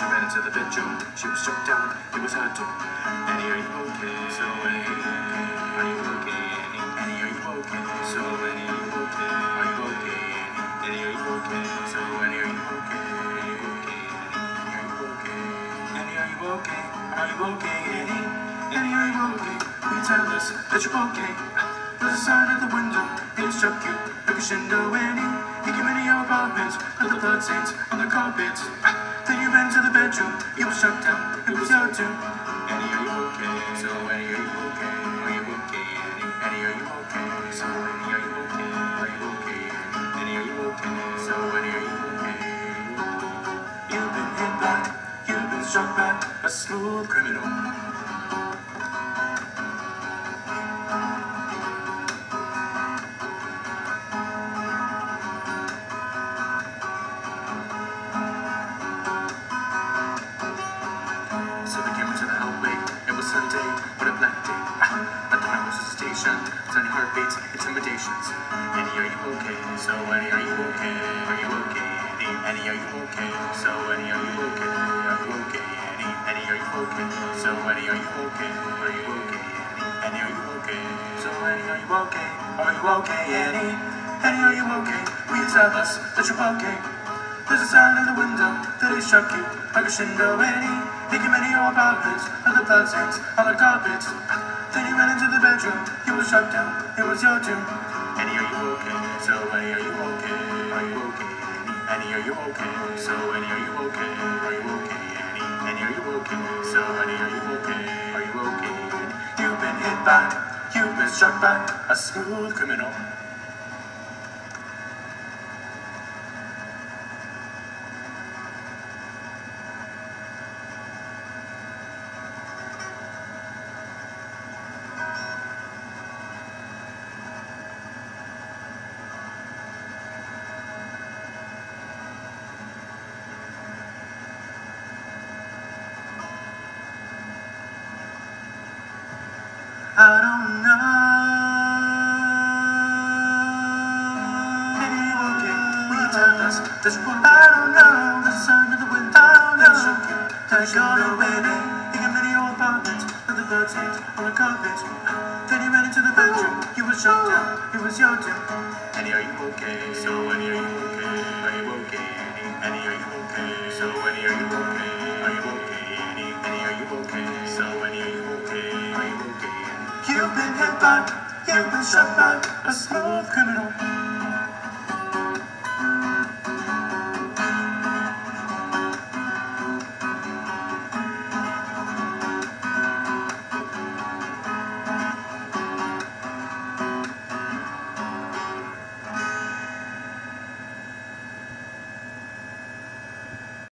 She ran into the bedroom. She was struck down, it was hard to. Annie, are you okay? So Annie, are you okay? Annie, are you okay? So Annie, are you okay? Are you okay? Annie, are you okay? So Annie, are you okay? Are you okay? Annie, are you okay? Annie, are you okay? Are you okay, Annie? Annie, are you okay? You tell us that you're okay? There's a sign at the window, it struck you a crescendo, Annie. You came into your apartment, and the blood stains on the carpet. Then you ran to the bedroom, you were shut down, it was your turn. Annie, are you okay? So Annie, are you okay? Are you okay, Annie? Annie, are you okay? So Annie, are you okay? Are you okay, Annie? Are you okay? So Annie, are you okay? You've been hit by, you've been struck by a smooth criminal. Day. At the was a station, tiny heartbeats, intimidations. Annie, are you okay? So Annie, are you okay? Are you okay? Annie, Annie, are you okay? So Annie, are you okay? Are you okay? Annie, Annie, are you okay? So Annie, are you okay? Are you okay? Annie, Annie, are you okay? So Annie, are you okay? Are you okay, Annie? Annie, are you okay? Will you tell us that you're okay? There's a sign in the window that it struck you like a crescendo Annie. He and the the. Then you ran into the bedroom, you were shut down, it was your turn. Annie, are you okay? So Annie, are you okay? Are you okay? Annie, are you okay? So Annie, are you okay? Are you okay? Annie, Annie, are you okay? So Annie, are you okay? Are you okay? You've been hit by, you've been struck by a smooth criminal. I don't know. You? I don't know. The sound of the wind. I don't know. Shook you. That you know, baby. You came into your apartment and the on the into the bedroom. It was your. Annie, are you okay? So Annie, are you okay? Are you okay? Annie, are you okay? So Annie, are you okay? Are you okay? Annie, are you shot by a smooth criminal.